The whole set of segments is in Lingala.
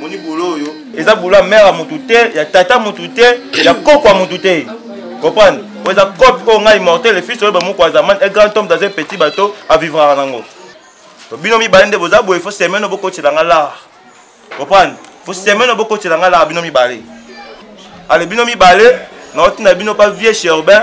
moni boulot oyo eza boulot ya mère ya mutu te ya tata mutu te ya koko ya mutu te comprendre oyo eza cope oyo ngai immortel fils oyo bamoko ya zamani un grand homme dans un petit bateau avivraka nango bino mibale nde boza boye fo semaine oyo bokotela nga lar comprendre fo semaine oyo bokotela nga lar bino mibale ale bino mibale naotinda bino pa vieux cherbain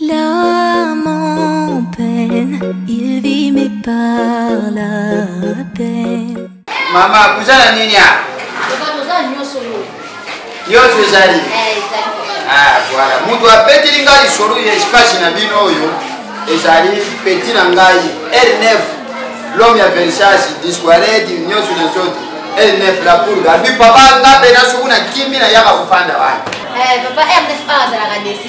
Là, mon peine, il vit mais par la peine. Mama, kuzala nini ya? Nyonso ezali. Eh, ah, voilà. Moto abeteli ngai lisolo ya espasi na bino oyo ezali peti na ngai L9 l'homme ya Versace disquaredi nyonso na nzoto L9 la poule babi papa nga mpe nasuku na kimi na yaka kofanda wana. Eh, papa R9 azalaka desi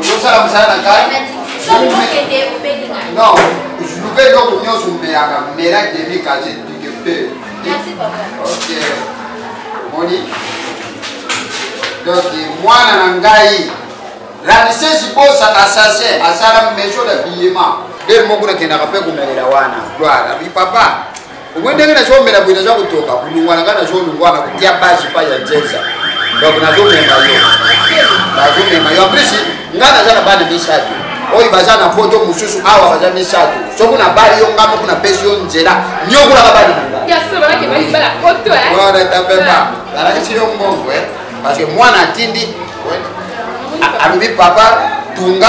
ozosala mosala na ngai non luka eloko nyonso mbeyaka mela demi kaje pike pe ok moni donc mwana na ngai radisesi bosa assassin asala maison de billema be moko nakendaka mpe komelela wana gloire abi papa omoi ndenge nazomela boye naza kotoka kolungwana ngai nazolungwana kotia base epai ya jeza donc nazomema yo nazomema yo amplis ngai naza na bana misato oyo baza na poto mosusu awa baza misato soki nabali yo ngai moko napesi yo nzela nyokolaka bana wana tapema balakisi yo mbongo eh. parce que mwana atindi alobi papa tunga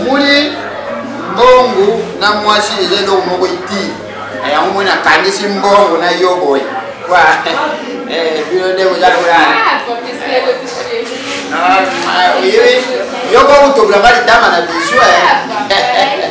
omoni mbongo na mwasi eza eloko moko iti na yango moni akangisi mbongo na yo boye eh, bino nde ozalola ah, ah, yo bokutoblanga litama na bisu eh.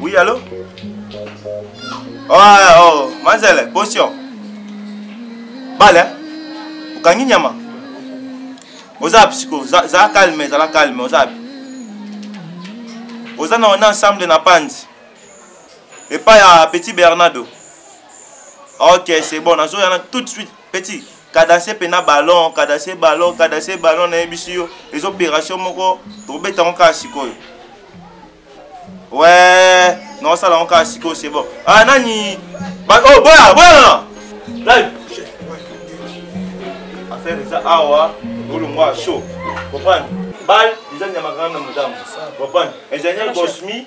Oui, allô Oh, oh, Manzele, potion. Bale, hein? okangi nyama oza psycho zala calme zala calme oza oza na ona ensemble na panzi epai ya petit bernardo ok c'est bon nazoya na tout de suite petit kadase mpe na ballon kadase ballon kadase ballon nayebisi yo eza opération moko tokobeta yango kaka sikoyo we naosala yango kaka sikoyo c'est bon ah nani oh boya boya nana affaire eza awa olongo ya chaud comprendre bal eza nyama kaka na motambo comprendre ingénieur bosmi